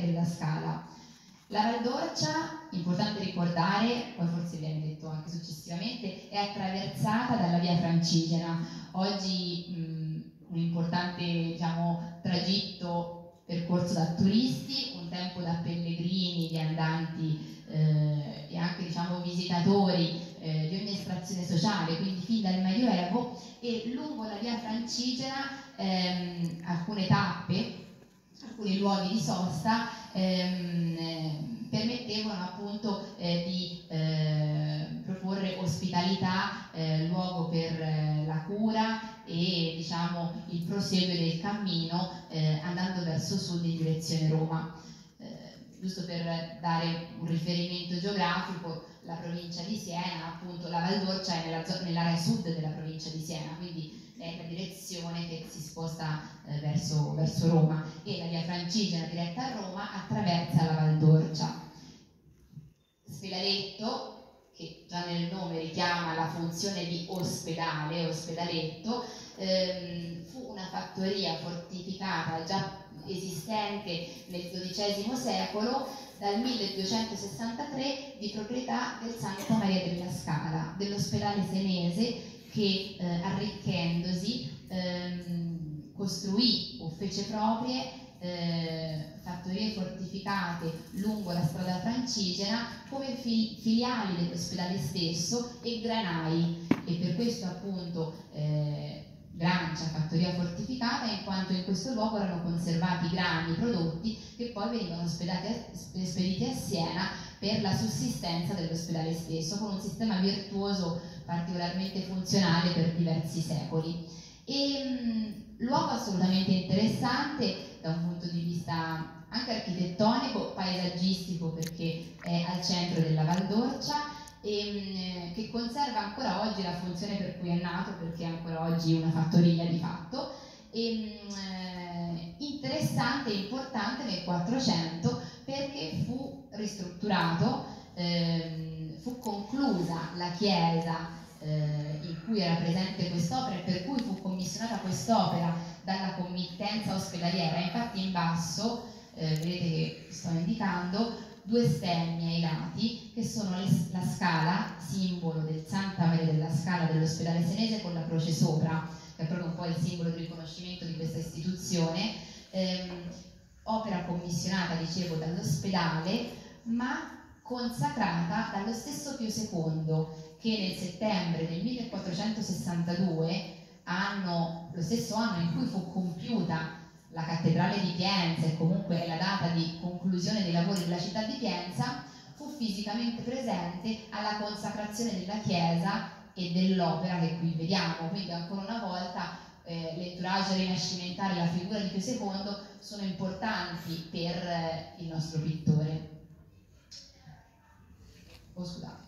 della Scala. La Val d'Orcia, importante ricordare, poi forse viene detto anche successivamente, è attraversata dalla via Francigena. Oggi mh, un importante diciamo, tragitto percorso da turisti, un tempo da pellegrini, viandanti eh, e anche diciamo, visitatori eh, di ogni estrazione sociale, quindi fin dal Medioevo, e lungo la via Francigena ehm, alcune tappe alcuni luoghi di sosta ehm, eh, permettevano appunto eh, di eh, proporre ospitalità, eh, luogo per eh, la cura e diciamo il proseguo del cammino eh, andando verso sud in direzione Roma. giusto per dare un riferimento geografico, la provincia di Siena, appunto la Valdorcia è nella, nell'area sud della provincia di Siena, quindi è la direzione che si sposta eh, verso, verso, Roma e la via Francigena diretta a Roma attraversa la Valdorcia. Spedaleto, che già nel nome richiama la funzione di ospedale, ospedaletto, ehm, fu una fattoria fortificata già esistente nel XII secolo dal 1263 di proprietà del Santa Maria della Scala, dell'ospedale senese che eh, arricchendosi ehm, costruì o fece proprie eh, fattorie fortificate lungo la strada francigena come fi filiali dell'ospedale stesso e granai. E per questo appunto eh, Grancia, fattoria fortificata, in quanto in questo luogo erano conservati grani prodotti che poi venivano spediti a Siena per la sussistenza dell'ospedale stesso, con un sistema virtuoso particolarmente funzionale per diversi secoli. E, luogo assolutamente interessante da un punto di vista anche architettonico, paesaggistico perché è al centro della Val d'Orcia e, che conserva ancora oggi la funzione per cui è nato perché è ancora oggi una fattoria di fatto e, eh, interessante e importante nel 400 perché fu ristrutturato ehm, fu conclusa la chiesa eh, in cui era presente quest'opera e per cui fu commissionata quest'opera dalla committenza ospedaliera. Infatti in basso, eh, vedete che sto indicando, due stemmi ai lati che sono le, la scala, simbolo del Santa Maria della Scala dell'ospedale senese con la croce sopra, che è proprio un po' il simbolo di riconoscimento di questa istituzione. Ehm, opera commissionata, dicevo, dall'ospedale, ma consacrata dallo stesso Pio II che nel settembre del 1462, anno, lo stesso anno in cui fu compiuta la cattedrale di Pienza e comunque la data di conclusione dei lavori della città di Pienza, fu fisicamente presente alla consacrazione della chiesa e dell'opera che qui vediamo, quindi ancora una volta eh, l'entourage rinascimentale e la figura di Pio II sono importanti per eh, il nostro pittore. Oh, scusate.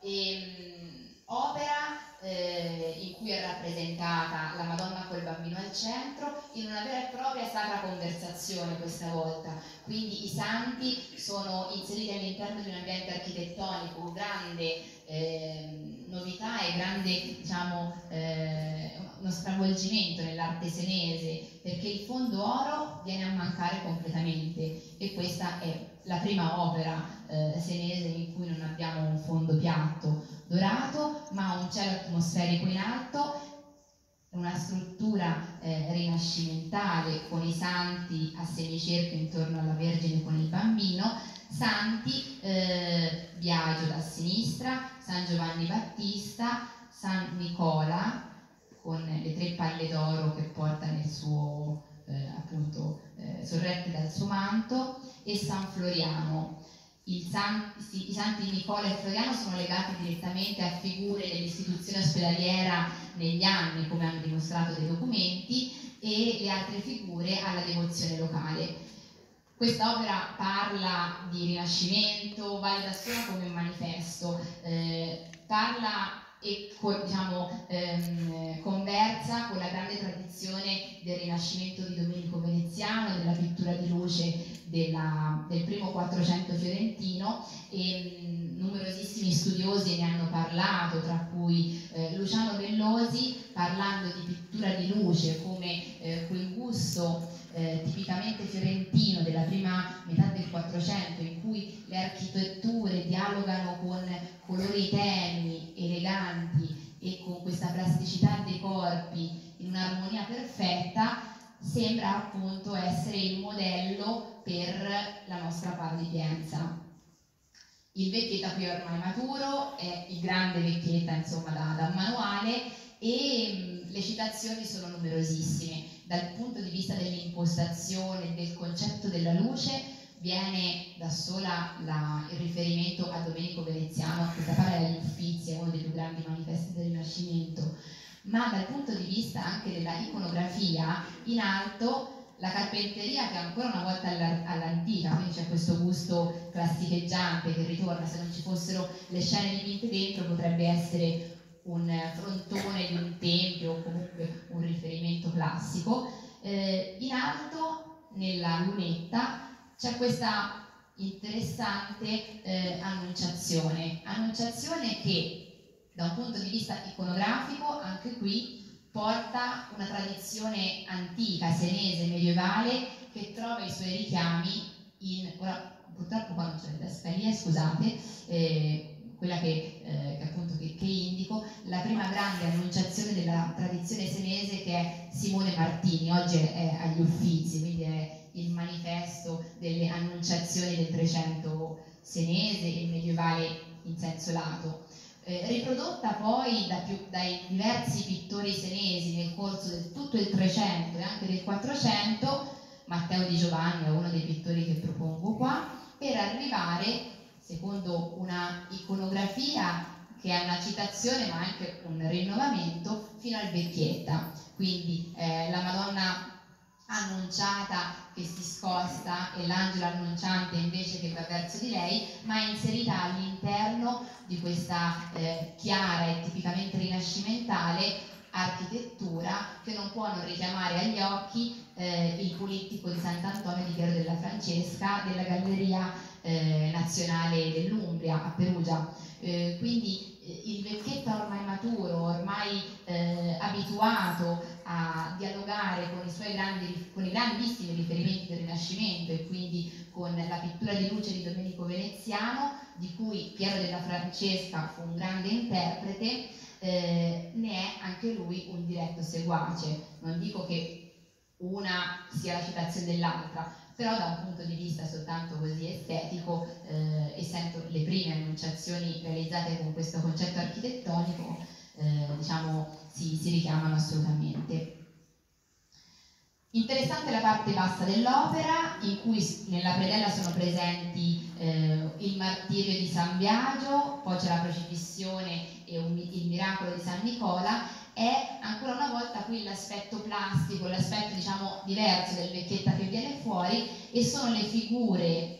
E, ehm, opera eh, in cui è rappresentata la Madonna col bambino al centro in una vera e propria sacra conversazione questa volta. Quindi i santi sono inseriti all'interno di un ambiente architettonico, grande eh, novità e grande diciamo, eh, uno stravolgimento nell'arte senese perché il fondo oro viene a mancare completamente e questa è la prima opera eh, senese in cui non abbiamo un fondo piatto dorato, ma un cielo atmosferico in alto, una struttura eh, rinascimentale con i santi a semicerchio intorno alla Vergine con il bambino, santi eh, Biagio da sinistra, San Giovanni Battista, San Nicola con le tre palle d'oro che porta nel suo eh, appunto eh, sorretti dal suo manto e San Floriano. San, I santi Nicola e Floriano sono legati direttamente a figure dell'istituzione ospedaliera negli anni, come hanno dimostrato dei documenti, e le altre figure alla devozione locale. Questa opera parla di rinascimento, vale da sola come un manifesto, eh, parla e diciamo, ehm, conversa con la grande tradizione del Rinascimento di Domenico Veneziano, della pittura di luce della, del primo Quattrocento fiorentino e mh, numerosissimi studiosi ne hanno parlato, tra cui eh, Luciano Bellosi parlando di pittura di luce come eh, quel gusto eh, tipicamente fiorentino della prima 1400 in cui le architetture dialogano con colori tenui, eleganti e con questa plasticità dei corpi in un'armonia perfetta, sembra appunto essere il modello per la nostra parlipienza. Il vecchietta qui è ormai maturo, è il grande vecchietta insomma da, da manuale e mh, le citazioni sono numerosissime. Dal punto di vista dell'impostazione del concetto della luce viene da sola la, il riferimento a Domenico Veneziano, che parla degli Uffizi, è uno dei più grandi manifesti del Rinascimento, ma dal punto di vista anche della iconografia, in alto la carpenteria che è ancora una volta all'antica, quindi c'è questo gusto classicheggiante che ritorna, se non ci fossero le scene dipinte dentro potrebbe essere un frontone di un tempio o comunque un riferimento classico. Eh, in alto, nella lunetta, c'è questa interessante eh, annunciazione, annunciazione che da un punto di vista iconografico, anche qui porta una tradizione antica, senese, medievale, che trova i suoi richiami in... Ora, purtroppo qua non c'è la scalia, scusate, eh, quella che, eh, che appunto che, che, indico, la prima grande annunciazione della tradizione senese che è Simone Martini, oggi è agli Uffizi, quindi è il manifesto delle annunciazioni del Trecento senese e medievale in senso lato eh, riprodotta poi da più, dai diversi pittori senesi nel corso di tutto il 300 e anche del 400, Matteo di Giovanni è uno dei pittori che propongo qua, per arrivare, secondo una iconografia che è una citazione ma anche un rinnovamento, fino al Vecchietta. Quindi eh, la Madonna annunciata che si sposta e l'angelo annunciante invece che va verso di lei, ma è inserita all'interno di questa eh, chiara e tipicamente rinascimentale architettura che non può non richiamare agli occhi eh, il polittico di Sant'Antonio di Piero della Francesca della Galleria eh, Nazionale dell'Umbria a Perugia. Eh, quindi il vecchietto ormai maturo, ormai eh, abituato a dialogare con i suoi grandi, con i grandissimi riferimenti del Rinascimento e quindi con la pittura di luce di Domenico Veneziano, di cui Piero della Francesca fu un grande interprete, eh, ne è anche lui un diretto seguace. Non dico che una sia la citazione dell'altra, però da un punto di vista soltanto così estetico, eh, essendo le prime annunciazioni realizzate con questo concetto architettonico, eh, diciamo, si, si richiamano assolutamente. Interessante la parte bassa dell'opera, in cui nella predella sono presenti eh, il martirio di San Biagio, poi c'è la crocifissione e un, il miracolo di San Nicola è ancora una volta qui l'aspetto plastico, l'aspetto diciamo diverso del vecchietta che viene fuori e sono le figure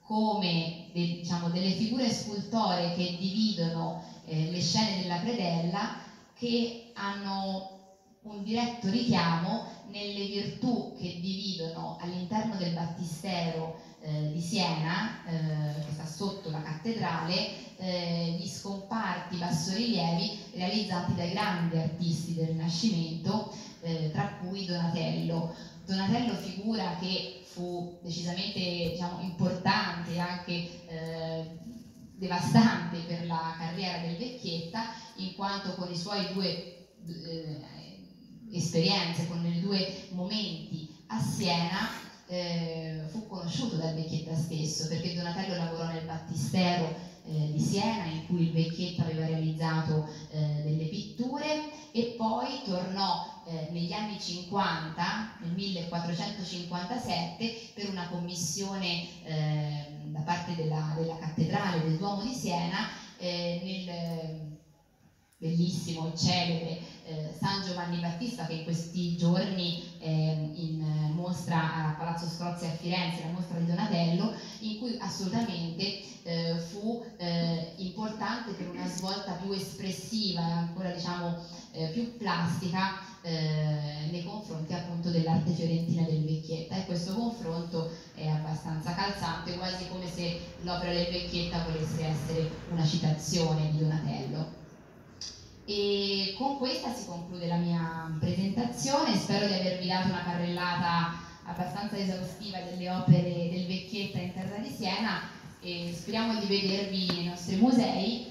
come diciamo, delle figure scultoree che dividono eh, le scene della predella che hanno un diretto richiamo nelle virtù che dividono all'interno del battistero eh, di Siena, eh, che sta sotto la cattedrale, eh, gli scomparti bassorilievi realizzati dai grandi artisti del Rinascimento, eh, tra cui Donatello. Donatello figura che fu decisamente diciamo, importante anche eh, devastante per la carriera del Vecchietta, in quanto con i suoi due eh, esperienze, con i due momenti a Siena, eh, fu conosciuto dal Vecchietta stesso, perché Donatello lavorò nel battistero eh, di Siena in cui il Vecchietta aveva realizzato eh, delle pitture e poi tornò eh, negli anni 50, nel 1457, per una commissione eh, da parte della, della, cattedrale del Duomo di Siena eh, nel bellissimo, celebre eh, San Giovanni Battista che in questi giorni eh, in mostra a Palazzo Strozzi a Firenze, la mostra di Donatello, in cui assolutamente eh, fu eh, importante per una svolta più espressiva e ancora diciamo eh, più plastica eh, nei confronti appunto dell'arte fiorentina del Vecchietta e questo confronto è abbastanza calzante, quasi come se l'opera del Vecchietta volesse essere una citazione di Donatello. E con questa si conclude la mia presentazione, spero di avervi dato una carrellata abbastanza esaustiva delle opere del Vecchietta in terra di Siena e speriamo di vedervi nei nostri musei